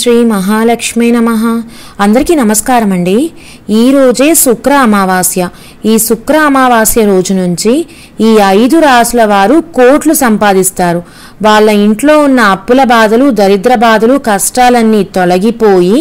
శ్రీ మహాలక్ష్మి నమ. అందరికీ నమస్కారం అండి ఈ రోజే శుక్ర అమావాస్య. ఈ శుక్ర అమావాస్య రోజు నుంచి ఈ ఐదు రాసుల వారు కోట్లు సంపాదిస్తారు. వాళ్ళ ఇంట్లో ఉన్న అప్పుల బాధలు దరిద్ర బాధలు కష్టాలన్నీ తొలగిపోయి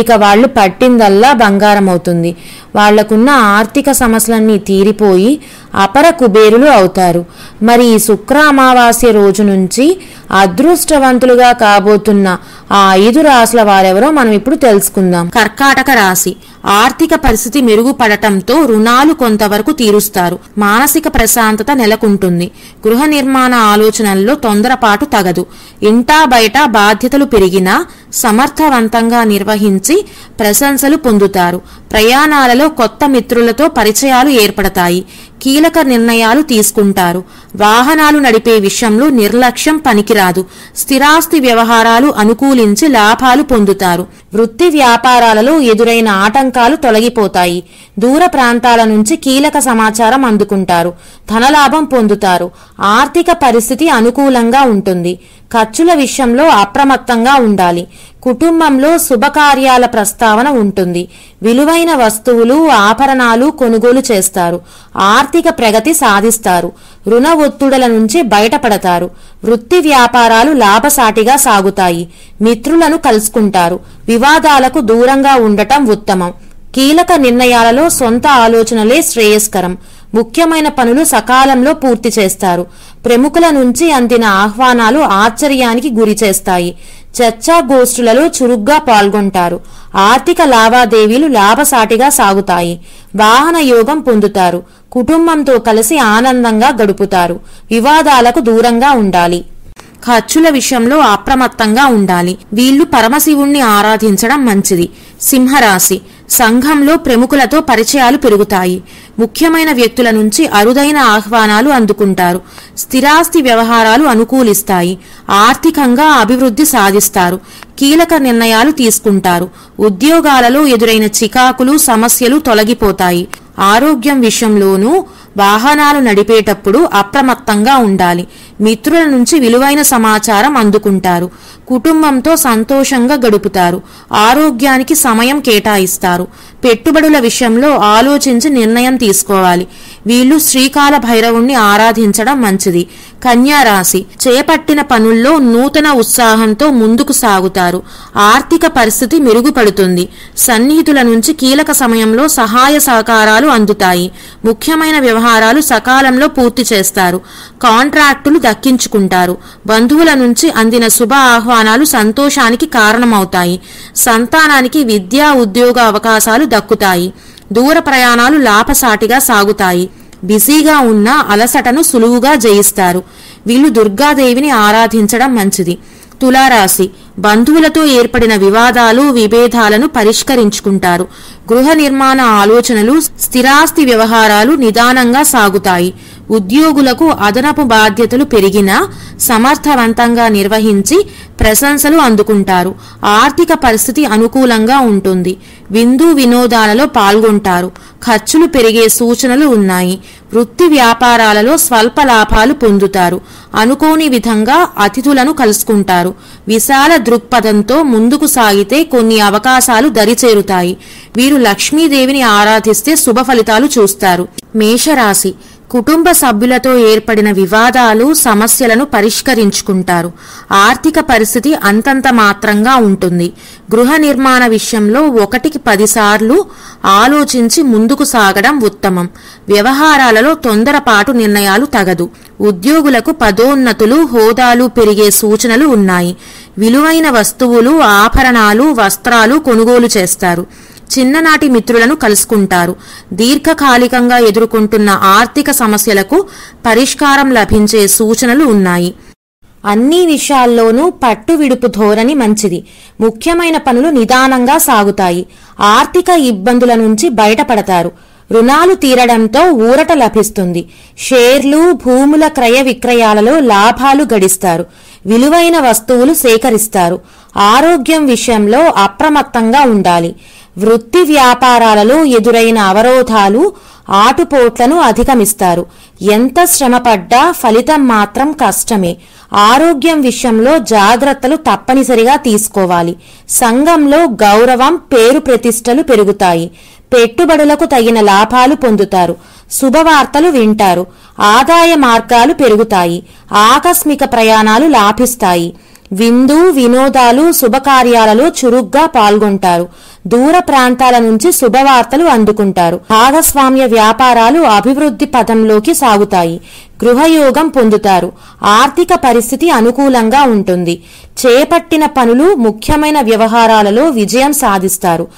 ఇక వాళ్ళు పట్టిందల్లా బంగారం అవుతుంది వాళ్ళకున్న ఆర్థిక సమస్యలన్నీ తీరిపోయి అపర కుబేరులు అవుతారు. మరి ఈ శుక్ర అమావాస్య రోజు నుంచి అదృష్టవంతులుగా కాబోతున్న ఆ ఐదు రాసుల వారెవరో మనం ఇప్పుడు తెలుసుకుందాం. కర్కాటక రాశి. ఆర్థిక పరిస్థితి మెరుగుపడటంతో రుణాలు కొంతవరకు తీరుస్తారు. మానసిక ప్రశాంతత నెలకొంటుంది. గృహ నిర్మాణ ఆలోచనల్లో తొందరపాటు తగదు. ఇంటా బయట బాధ్యతలు పెరిగినా సమర్థవంతంగా నిర్వహించి ప్రశంసలు పొందుతారు. ప్రయాణాలలో కొత్త మిత్రులతో పరిచయాలు ఏర్పడతాయి. కీలక నిర్ణయాలు తీసుకుంటారు. వాహనాలు నడిపే విషయంలో నిర్లక్ష్యం పనికిరాదు. స్థిరాస్తి వ్యవహారాలు అనుకూలించి లాభాలు పొందుతారు. వృత్తి వ్యాపారాలలో ఎదురైన ఆటంకాలు తొలగిపోతాయి. దూర ప్రాంతాల నుంచి కీలక సమాచారం అందుకుంటారు. ధనలాభం పొందుతారు. ఆర్థిక పరిస్థితి అనుకూలంగా ఉంటుంది. ఖర్చుల విషయంలో అప్రమత్తంగా ఉండాలి. కుటుంబంలో శుభకార్యాల ప్రస్తావన ఉంటుంది. విలువైన వస్తువులు ఆభరణాలు కొనుగోలు చేస్తారు. ఆర్థిక ప్రగతి సాధిస్తారు. రుణ ఒత్తుడల నుంచి బయటపడతారు. వృత్తి వ్యాపారాలు లాభసాటిగా సాగుతాయి. మిత్రులను కలుసుకుంటారు. వివాదాలకు దూరంగా ఉండటం ఉత్తమం. కీలక నిర్ణయాలలో సొంత ఆలోచనలే శ్రేయస్కరం. ముఖ్యమైన పనులు సకాలంలో పూర్తి చేస్తారు. ప్రముఖుల నుంచి అందిన ఆహ్వానాలు ఆశ్చర్యానికి గురి చేస్తాయి. చర్చాగోష్ఠులలో చురుగ్గా పాల్గొంటారు. ఆర్థిక లావాదేవీలు లాభసాటిగా సాగుతాయి. వాహన యోగం పొందుతారు. కుటుంబంతో కలిసి ఆనందంగా గడుపుతారు. వివాదాలకు దూరంగా ఉండాలి. ఖర్చుల విషయంలో అప్రమత్తంగా ఉండాలి. వీళ్ళు పరమశివుణ్ణి ఆరాధించడం మంచిది. సింహరాశి. సంఘంలో ప్రముఖులతో పరిచయాలు పెరుగుతాయి. ముఖ్యమైన వ్యక్తుల నుంచి అరుదైన ఆహ్వానాలు అందుకుంటారు. స్థిరాస్తి వ్యవహారాలు అనుకూలిస్తాయి. ఆర్థికంగా అభివృద్ధి సాధిస్తారు. కీలక నిర్ణయాలు తీసుకుంటారు. ఉద్యోగాలలో ఎదురైన చికాకులు సమస్యలు తొలగిపోతాయి. ఆరోగ్యం విషయంలోనూ వాహనాలు నడిపేటప్పుడు అప్రమత్తంగా ఉండాలి. మిత్రుల నుంచి విలువైన సమాచారం అందుకుంటారు. కుటుంబంతో సంతోషంగా గడుపుతారు. ఆరోగ్యానికి సమయం కేటాయిస్తారు. పెట్టుబడుల విషయంలో ఆలోచించి నిర్ణయం తీసుకోవాలి. వీళ్ళు శ్రీకాల భైరవుణ్ణి ఆరాధించడం మంచిది. కన్యారాశి చేపట్టిన పనుల్లో నూతన ఉత్సాహంతో ముందుకు సాగుతారు. ఆర్థిక పరిస్థితి మెరుగుపడుతుంది. సన్నిహితుల నుంచి కీలక సమయంలో సహాయ సహకారాలు అందుతాయి. ముఖ్యమైన వ్యవహారాలు సకాలంలో పూర్తి చేస్తారు. కాంట్రాక్టులు దక్కించుకుంటారు. బంధువుల నుంచి అందిన శుభ ఆహ్వానాలు సంతోషానికి కారణమవుతాయి. సంతానానికి విద్యా ఉద్యోగ అవకాశాలు దక్కుతాయి. దూర ప్రయాణాలు లాభసాటిగా సాగుతాయి. బిజీగా ఉన్న అలసటను సులువుగా జయిస్తారు. వీళ్ళు దుర్గాదేవిని ఆరాధించడం మంచిది. తులారాశి. బంధువులతో ఏర్పడిన వివాదాలు విభేదాలను పరిష్కరించుకుంటారు. గృహ నిర్మాణ ఆలోచనలు స్థిరాస్తి వ్యవహారాలు నిదానంగా సాగుతాయి. ఉద్యోగులకు అదనపు బాధ్యతలు పెరిగినా సమర్థవంతంగా నిర్వహించి ప్రశంసలు అందుకుంటారు. ఆర్థిక పరిస్థితి అనుకూలంగా ఉంటుంది. విందు వినోదాలలో పాల్గొంటారు. ఖర్చులు పెరిగే సూచనలు ఉన్నాయి. వృత్తి వ్యాపారాలలో స్వల్ప లాభాలు పొందుతారు. అనుకోని విధంగా అతిథులను కలుసుకుంటారు. విశాల దృక్పథంతో ముందుకు సాగితే కొన్ని అవకాశాలు దరిచేరుతాయి. వీరు లక్ష్మీదేవిని ఆరాధిస్తే శుభ ఫలితాలు చూస్తారు. మేషరాశి. కుటుంబ సభ్యులతో ఏర్పడిన వివాదాలు సమస్యలను పరిష్కరించుకుంటారు. ఆర్థిక పరిస్థితి అంతంత మాత్రంగా ఉంటుంది. గృహ నిర్మాణ విషయంలో ఒకటికి పదిసార్లు ఆలోచించి ముందుకు సాగడం ఉత్తమం. వ్యవహారాలలో తొందరపాటు నిర్ణయాలు తగదు. ఉద్యోగులకు పదోన్నతులు హోదాలు పెరిగే సూచనలు ఉన్నాయి. విలువైన వస్తువులు ఆభరణాలు వస్త్రాలు కొనుగోలు చేస్తారు. చిన్ననాటి మిత్రులను కలుసుకుంటారు. దీర్ఘకాలికంగా ఎదుర్కొంటున్న ఆర్థిక సమస్యలకు పరిష్కారం లభించే సూచనలు ఉన్నాయి. అన్ని విషయాల్లోనూ పట్టు విడుపు ధోరణి మంచిది. ముఖ్యమైన పనులు నిదానంగా సాగుతాయి. ఆర్థిక ఇబ్బందుల నుంచి బయటపడతారు. రుణాలు తీరడంతో ఊరట లభిస్తుంది. షేర్లు భూముల క్రయ విక్రయాలలో లాభాలు గడిస్తారు. విలువైన వస్తువులు సేకరిస్తారు. ఆరోగ్యం విషయంలో అప్రమత్తంగా ఉండాలి. వృత్తి వ్యాపారాలలో ఎదురైన అవరోధాలు ఆటుపోట్లను అధిగమిస్తారు. ఎంత శ్రమపడ్డా ఫలితం మాత్రం కష్టమే. ఆరోగ్యం విషయంలో జాగ్రత్తలు తప్పనిసరిగా తీసుకోవాలి. సంఘంలో గౌరవం పేరు ప్రతిష్టలు పెరుగుతాయి. పెట్టుబడులకు తగిన లాభాలు పొందుతారు. శుభవార్తలు వింటారు. ఆదాయ మార్గాలు పెరుగుతాయి ఆకస్మిక ప్రయాణాలు లాభిస్తాయి. విందు వినోదాలు శుభకార్యాలలో చురుగ్గా పాల్గొంటారు. దూర ప్రాంతాల నుంచి శుభవార్తలు అందుకుంటారు. భాగస్వామ్య వ్యాపారాలు అభివృద్ధి పథంలోకి సాగుతాయి. గృహయోగం పొందుతారు. ఆర్థిక పరిస్థితి అనుకూలంగా ఉంటుంది. చేపట్టిన పనులు ముఖ్యమైన వ్యవహారాలలో విజయం సాధిస్తారు.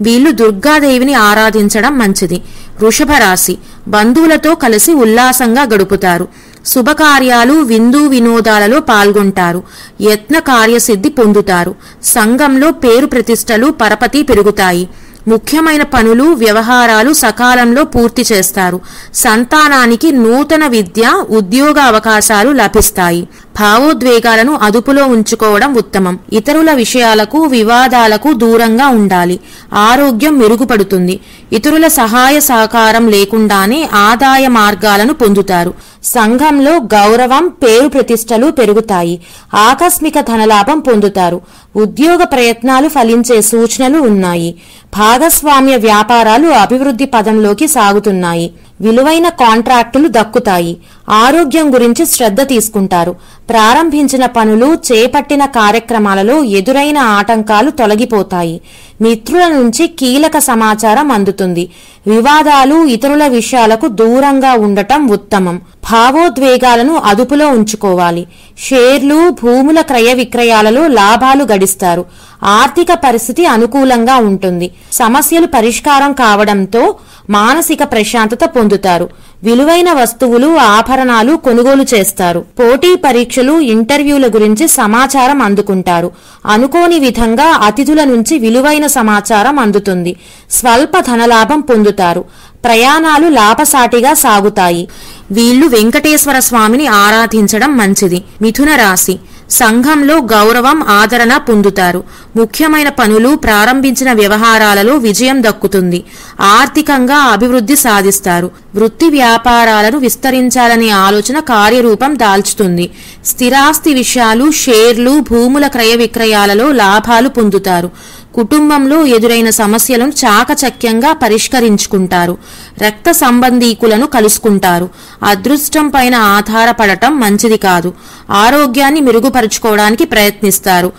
వీళ్ళు దుర్గాదేవిని ఆరాధించడం మంచిది. వృషభ రాశి బంధువులతో కలిసి ఉల్లాసంగా గడుపుతారు. శుభకార్యాలు విందు వినోదాలలో పాల్గొంటారు. యత్న కార్యసిద్ధి పొందుతారు. సంఘంలో పేరు ప్రతిష్టలు పరపతి పెరుగుతాయి. ముఖ్యమైన పనులు వ్యవహారాలు సకాలంలో పూర్తి చేస్తారు. సంతానానికి నూతన విద్య ఉద్యోగ అవకాశాలు లభిస్తాయి. భావోద్వేగాలను అదుపులో ఉంచుకోవడం ఉత్తమం. ఇతరుల విషయాలకు వివాదాలకు దూరంగా ఉండాలి. ఆరోగ్యం మెరుగుపడుతుంది. ఇతరుల సహాయ సహకారం లేకుండానే ఆదాయ మార్గాలను పొందుతారు. సంఘంలో గౌరవం పేరు ప్రతిష్టలు పెరుగుతాయి. ఆకస్మిక ధనలాభం పొందుతారు. ఉద్యోగ ప్రయత్నాలు ఫలించే సూచనలు ఉన్నాయి. భాగస్వామ్య వ్యాపారాలు అభివృద్ధి పదంలోకి సాగుతున్నాయి. విలువైన కాంట్రాక్టులు దక్కుతాయి. ఆరోగ్యం గురించి శ్రద్ధ తీసుకుంటారు. ప్రారంభించిన పనులు చేపట్టిన కార్యక్రమాలలో ఎదురైన ఆటంకాలు తొలగిపోతాయి. మిత్రుల నుంచి కీలక సమాచారం అందుతుంది. వివాదాలు ఇతరుల విషయాలకు దూరంగా ఉండటం ఉత్తమం. భావోద్వేగాలను అదుపులో ఉంచుకోవాలి. షేర్లు భూముల క్రయ విక్రయాలలో లాభాలు గడిస్తారు. ఆర్థిక పరిస్థితి అనుకూలంగా ఉంటుంది. సమస్యలు పరిష్కారం కావడంతో మానసిక ప్రశాంతత పొందుతారు. విలువైన వస్తువులు ఆభరణాలు కొనుగోలు చేస్తారు. పోటీ పరీక్షలు ఇంటర్వ్యూల గురించి సమాచారం అందుకుంటారు. అనుకోని విధంగా అతిథుల నుంచి విలువైన సమాచారం అందుతుంది. స్వల్ప ధనలాభం పొందుతారు. ప్రయాణాలు లాభసాటిగా సాగుతాయి. వీళ్ళు వెంకటేశ్వర స్వామిని ఆరాధించడం మంచిది. మిథున రాశి. సంఘంలో గౌరవం ఆదరణ పొందుతారు. ముఖ్యమైన పనులు ప్రారంభించిన వ్యవహారాలలో విజయం దక్కుతుంది. ఆర్థికంగా అభివృద్ధి సాధిస్తారు. వృత్తి వ్యాపారాలను విస్తరించాలనే ఆలోచన కార్యరూపం దాల్చుతుంది. స్థిరాస్తి విషయాలు షేర్లు భూముల క్రయ విక్రయాలలో లాభాలు పొందుతారు. కుటుంబంలో ఎదురైన సమస్యలను చాకచక్యంగా పరిష్కరించుకుంటారు. రక్త సంబంధీకులను కలుసుకుంటారు. అదృష్టం పైన ఆధారపడటం మంచిది కాదు. ఆరోగ్యాన్ని మెరుగుపరుచుకోవడానికి ప్రయత్నిస్తారు.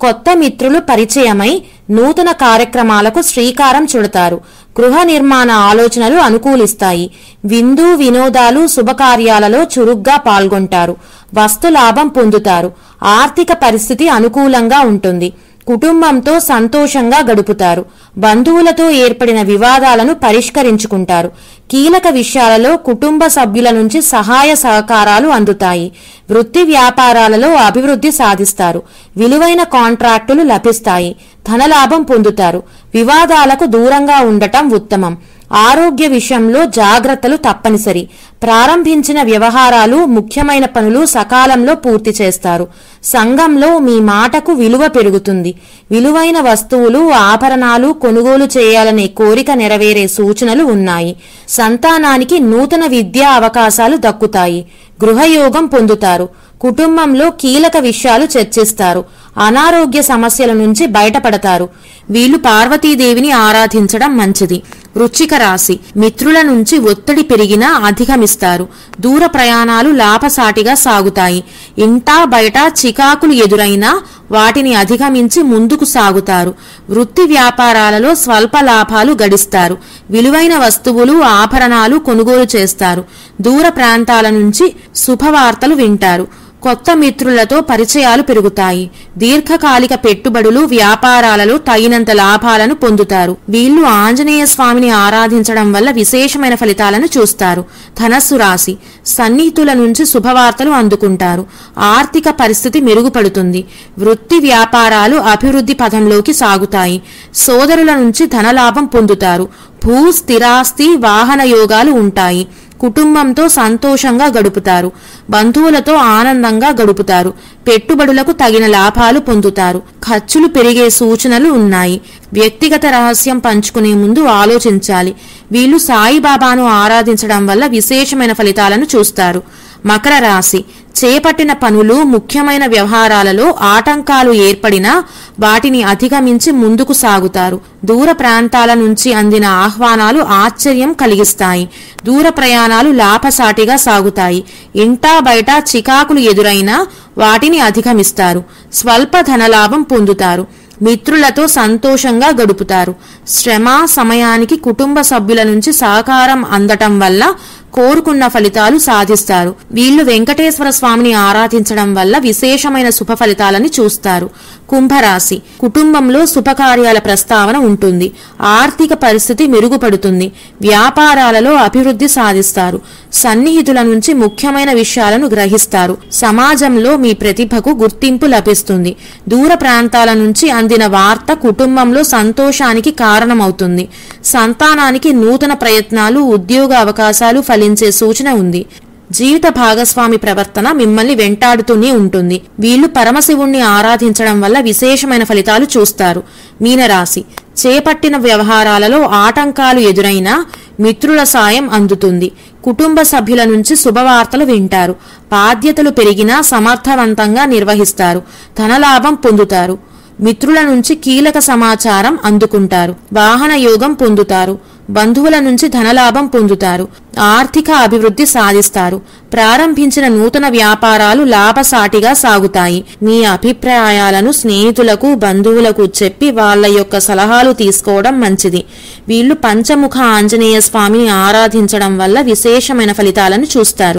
కొత్త మిత్రులు పరిచయమై నూతన కార్యక్రమాలకు శ్రీకారం చుడతారు. గృహ నిర్మాణ ఆలోచనలు అనుకూలిస్తాయి. విందు వినోదాలు శుభకార్యాలలో చురుగ్గా పాల్గొంటారు. వస్తులాభం పొందుతారు. ఆర్థిక పరిస్థితి అనుకూలంగా ఉంటుంది. కుటుంబంతో సంతోషంగా గడుపుతారు. బంధువులతో ఏర్పడిన వివాదాలను పరిష్కరించుకుంటారు. కీలక విషయాలలో కుటుంబ సభ్యుల నుంచి సహాయ సహకారాలు అందుతాయి. వృత్తి వ్యాపారాలలో అభివృద్ధి సాధిస్తారు. విలువైన కాంట్రాక్టులు లభిస్తాయి. ధనలాభం పొందుతారు. వివాదాలకు దూరంగా ఉండటం ఉత్తమం. ఆరోగ్య విషయంలో జాగ్రత్తలు తప్పనిసరి. ప్రారంభించిన వ్యవహారాలు ముఖ్యమైన పనులు సకాలంలో పూర్తి చేస్తారు. సంఘంలో మీ మాటకు విలువ పెరుగుతుంది. విలువైన వస్తువులు ఆభరణాలు కొనుగోలు చేయాలనే కోరిక నెరవేరే సూచనలు ఉన్నాయి. సంతానానికి నూతన విద్యా అవకాశాలు దక్కుతాయి. గృహయోగం పొందుతారు. కుటుంబంలో కీలక విషయాలు చర్చిస్తారు. అనారోగ్య సమస్యల నుంచి బయటపడతారు. వీళ్ళు పార్వతీదేవిని ఆరాధించడం మంచిది. వృచ్చిక రాశి. మిత్రుల నుంచి ఒత్తిడి పెరిగినా అధిగమిస్తారు. దూర ప్రయాణాలు లాభసాటిగా సాగుతాయి. ఇంటా బయట చికాకులు ఎదురైనా వాటిని అధిగమించి ముందుకు సాగుతారు. వృత్తి వ్యాపారాలలో స్వల్ప లాభాలు గడిస్తారు. విలువైన వస్తువులు ఆభరణాలు కొనుగోలు చేస్తారు. దూర ప్రాంతాల నుంచి శుభవార్తలు వింటారు. కొత్త మిత్రులతో పరిచయాలు పెరుగుతాయి. దీర్ఘకాలిక పెట్టుబడులు వ్యాపారాలలో తగినంత లాభాలను పొందుతారు. వీళ్ళు ఆంజనేయ స్వామిని ఆరాధించడం వల్ల విశేషమైన ఫలితాలను చూస్తారు. ధనస్సు రాశి. సన్నిహితుల నుంచి శుభవార్తలు అందుకుంటారు. ఆర్థిక పరిస్థితి మెరుగుపడుతుంది. వృత్తి వ్యాపారాలు అభివృద్ధి పథంలోకి సాగుతాయి. సోదరుల నుంచి ధనలాభం పొందుతారు. భూ స్థిరాస్తి వాహన యోగాలు ఉంటాయి. కుటుంబంతో సంతోషంగా గడుపుతారు. బంధువులతో ఆనందంగా గడుపుతారు. పెట్టుబడులకు తగిన లాభాలు పొందుతారు. ఖర్చులు పెరిగే సూచనలు ఉన్నాయి. వ్యక్తిగత రహస్యం పంచుకునే ముందు ఆలోచించాలి. వీళ్ళు సాయిబాబాను ఆరాధించడం వల్ల విశేషమైన ఫలితాలను చూస్తారు. మకర రాశి. చేపట్టిన పనులు ముఖ్యమైన వ్యవహారాలలో ఆటంకాలు ఏర్పడినా వాటిని అధిగమించి ముందుకు సాగుతారు. దూర ప్రాంతాల నుంచి అందిన ఆహ్వానాలు ఆశ్చర్యం కలిగిస్తాయి. దూర ప్రయాణాలు లాభసాటిగా సాగుతాయి. ఇంటా బయట చికాకులు ఎదురైనా వాటిని అధిగమిస్తారు. స్వల్ప ధనలాభం పొందుతారు. మిత్రులతో సంతోషంగా గడుపుతారు. శ్రమ సమయానికి కుటుంబ సభ్యుల నుంచి సహకారం అందటం వల్ల కోరుకున్న ఫలితాలు సాధిస్తారు. వీళ్ళు వెంకటేశ్వర స్వామిని ఆరాధించడం వల్ల విశేషమైన శుభ ఫలితాలని చూస్తారు. కుంభరాశి. కుటుంబంలో శుభకార్యాల ప్రస్తావన ఉంటుంది. ఆర్థిక పరిస్థితి మెరుగుపడుతుంది. వ్యాపారాలలో అభివృద్ధి సాధిస్తారు. సన్నిహితుల నుంచి ముఖ్యమైన విషయాలను గ్రహిస్తారు. సమాజంలో మీ ప్రతిభకు గుర్తింపు లభిస్తుంది. దూర ప్రాంతాల నుంచి అందిన వార్త కుటుంబంలో సంతోషానికి కారణమవుతుంది. సంతానానికి నూతన ప్రయత్నాలు ఉద్యోగ అవకాశాలు ఫలించే సూచన ఉంది. జీవిత భాగస్వామి ప్రవర్తన మిమ్మల్ని వెంటాడుతూనే ఉంటుంది. వీళ్ళు పరమశివుణ్ణి ఆరాధించడం వల్ల విశేషమైన ఫలితాలు చూస్తారు. మీనరాశి. చేపట్టిన వ్యవహారాలలో ఆటంకాలు ఎదురైనా మిత్రుల సాయం అందుతుంది. కుటుంబ సభ్యుల నుంచి శుభవార్తలు వింటారు. బాధ్యతలు పెరిగినా సమర్థవంతంగా నిర్వహిస్తారు. ధనలాభం పొందుతారు. మిత్రుల నుంచి కీలక సమాచారం అందుకుంటారు. వాహన యోగం పొందుతారు. బంధువుల నుంచి ధనలాభం పొందుతారు ఆర్థిక అభివృద్ధి సాధిస్తారు. ప్రారంభించిన నూతన వ్యాపారాలు లాభసాటిగా సాగుతాయి. మీ అభిప్రాయాలను స్నేహితులకు బంధువులకు చెప్పి వాళ్ళ యొక్క సలహాలు తీసుకోవడం మంచిది. వీళ్ళు పంచముఖ ఆంజనేయ స్వామిని ఆరాధించడం వల్ల విశేషమైన ఫలితాలను చూస్తారు.